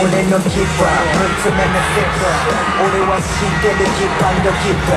俺のギブ6つ目のステップ俺は知ってるギブアンドギブ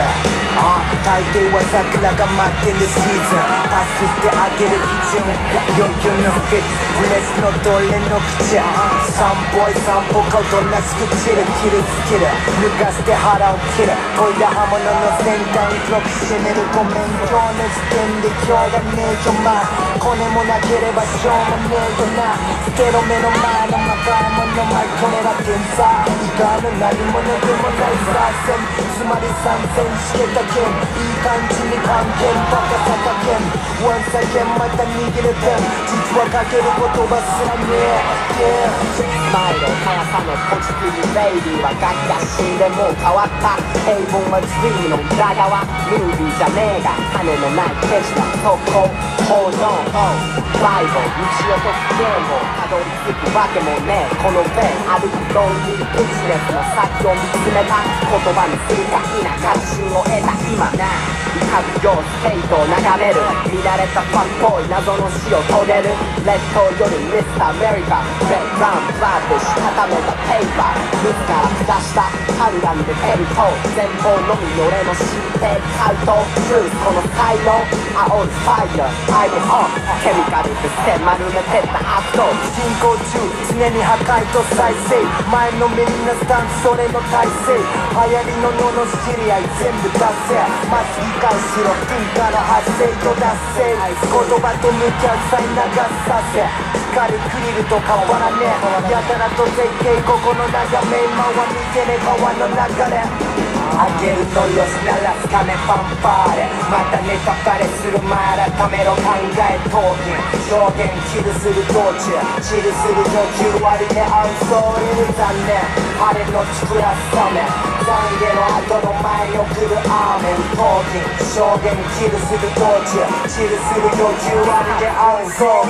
あ大抵は桜が待ってるシーズンパスしてあげる基準余裕のフィットブレスのどれの口散歩へ散歩かおとなしく散る切るつける脱がして腹を切るこいだ刃物の先端黒く締めるごめん今日の時点で今日がねえよまあコネもなければしょうもねえよな。捨てろ目の前のまかもの前これが天才以外の何者でも大作戦。つまり参戦してたけんいい感じに関係バカさ加減 Once again また握るペン実はかける言葉すらねえ Yeah スマイル速さのポジティブベイビーはガキが死んでもう変わった。平凡はズリーの裏側ムービーじゃねえが種のない景色。だ特攻報道バイブル道を解くゲームをたどり着くわけもねえ。このベン歩くロンリービジネスの。先を見つめた言葉にするか否確信を得た今な。怒るよスケートを眺める乱れたファンっぽい謎の死を遂げる列島よりミスターメリカレッドランブラッドしたためたペーパー自ら下したカルガンで蹴ると前方のみ俺の知って回答トゥーこの才能煽るファイヤー I'm on ケミカルで捨て丸めてった悪党進行中常に破壊と再生前のめりなスタンスそれの体制流行りの罵り合い全部出せ。まず理解しろ文化の発生と脱線言葉と向き合う際流させ。光るクリルと変わらねえやたらと絶景ここの眺め今は見てね川の流れあげるとよし鳴らす金ファンファーレまたネタバレする前改めろ考え闘技表現キルする道中チルする上級割でアウトいる。残念。晴れのちクラスサメ懺悔の後の前に送るアーメン。闘技証言キルする道中チルする上級割でアウト